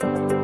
Bye.